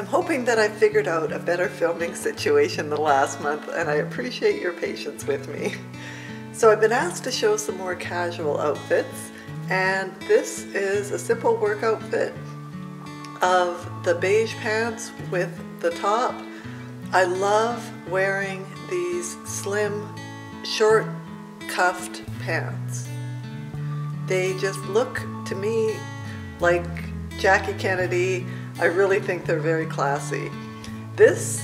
I'm hoping that I've figured out a better filming situation the last month and I appreciate your patience with me. So I've been asked to show some more casual outfits and this is a simple work outfit of the beige pants with the top. I love wearing these slim short cuffed pants. They just look to me like Jackie Kennedy I really think they're very classy. This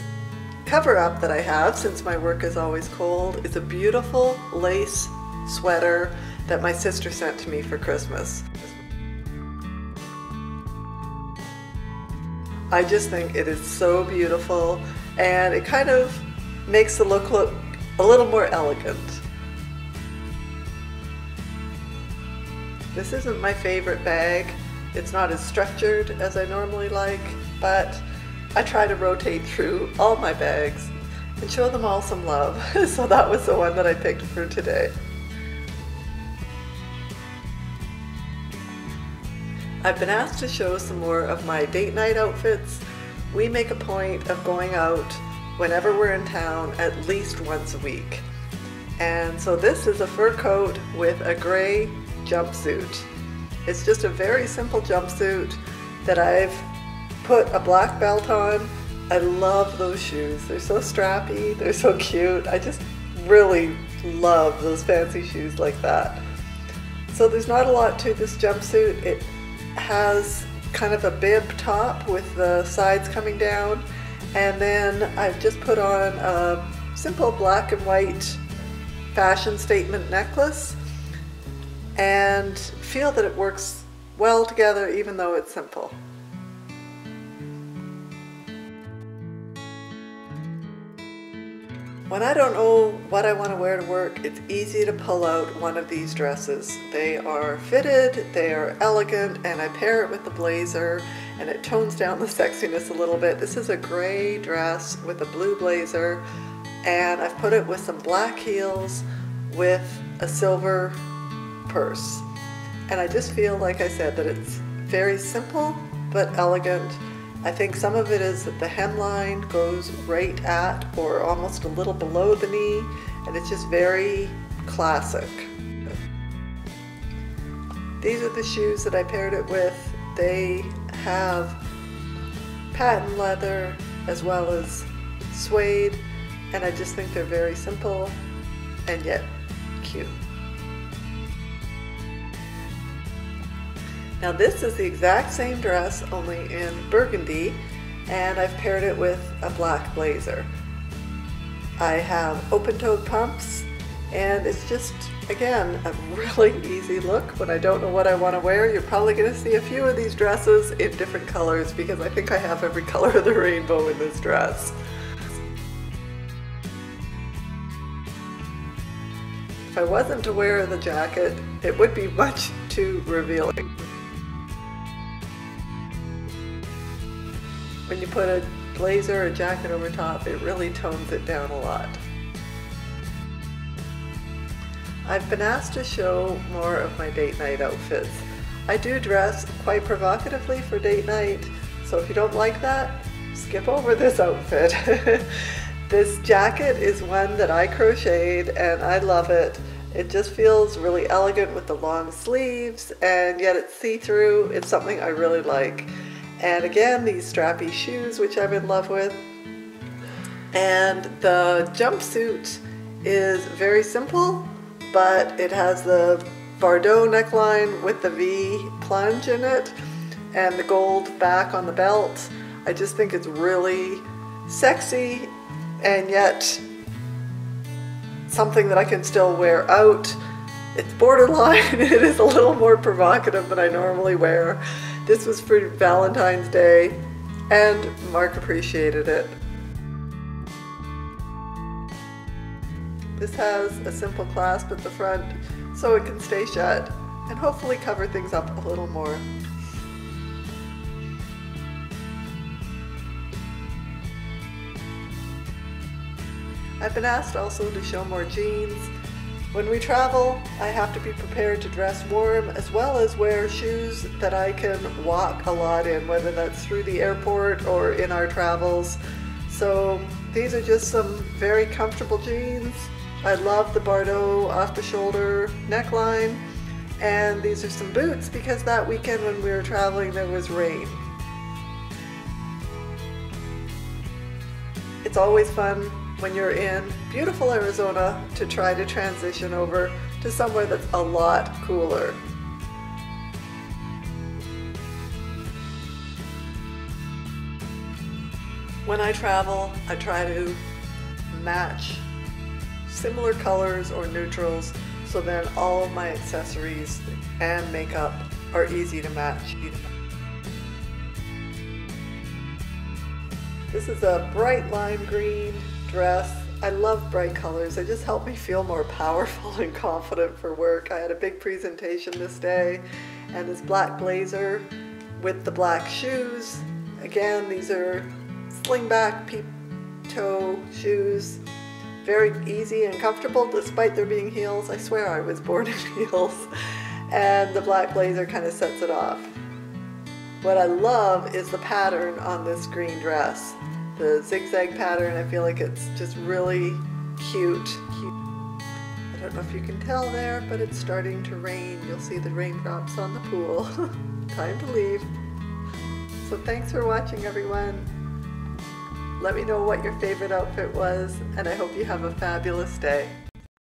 cover up that I have, since my work is always cold, is a beautiful lace sweater that my sister sent to me for Christmas. I just think it is so beautiful and it kind of makes the look look a little more elegant. This isn't my favorite bag, it's not as structured as I normally like, but I try to rotate through all my bags and show them all some love. so that was the one that I picked for today. I've been asked to show some more of my date night outfits. We make a point of going out whenever we're in town at least once a week. And so this is a fur coat with a gray jumpsuit. It's just a very simple jumpsuit that I've put a black belt on. I love those shoes. They're so strappy, they're so cute. I just really love those fancy shoes like that. So there's not a lot to this jumpsuit. It has kind of a bib top with the sides coming down and then I've just put on a simple black and white fashion statement necklace and feel that it works well together even though it's simple. When I don't know what I want to wear to work, it's easy to pull out one of these dresses. They are fitted, they are elegant, and I pair it with the blazer and it tones down the sexiness a little bit. This is a gray dress with a blue blazer and I've put it with some black heels with a silver purse. And I just feel, like I said, that it's very simple but elegant. I think some of it is that the hemline goes right at or almost a little below the knee, and it's just very classic. These are the shoes that I paired it with. They have patent leather as well as suede, and I just think they're very simple and yet cute. Now this is the exact same dress, only in burgundy, and I've paired it with a black blazer. I have open-toed pumps, and it's just, again, a really easy look. When I don't know what I want to wear, you're probably going to see a few of these dresses in different colors because I think I have every color of the rainbow in this dress. If I wasn't to wear the jacket, it would be much too revealing. When you put a blazer or jacket over top, it really tones it down a lot. I've been asked to show more of my date night outfits. I do dress quite provocatively for date night, so if you don't like that, skip over this outfit. this jacket is one that I crocheted and I love it. It just feels really elegant with the long sleeves and yet it's see-through. It's something I really like. And again, these strappy shoes, which I'm in love with. And the jumpsuit is very simple, but it has the Bardot neckline with the V plunge in it and the gold back on the belt. I just think it's really sexy and yet something that I can still wear out. It's borderline, it is a little more provocative than I normally wear. This was for Valentine's Day, and Mark appreciated it. This has a simple clasp at the front so it can stay shut and hopefully cover things up a little more. I've been asked also to show more jeans. When we travel, I have to be prepared to dress warm as well as wear shoes that I can walk a lot in, whether that's through the airport or in our travels. So these are just some very comfortable jeans. I love the Bardot off the shoulder neckline. And these are some boots because that weekend when we were traveling there was rain. It's always fun when you're in beautiful Arizona to try to transition over to somewhere that's a lot cooler. When I travel, I try to match similar colors or neutrals so then all of my accessories and makeup are easy to match. This is a bright lime green dress. I love bright colors. They just help me feel more powerful and confident for work. I had a big presentation this day and this black blazer with the black shoes. Again, these are slingback peep toe shoes. Very easy and comfortable despite there being heels. I swear I was born in heels. And the black blazer kind of sets it off. What I love is the pattern on this green dress the zigzag pattern. I feel like it's just really cute. cute. I don't know if you can tell there, but it's starting to rain. You'll see the raindrops on the pool. Time to leave. So thanks for watching everyone. Let me know what your favorite outfit was, and I hope you have a fabulous day.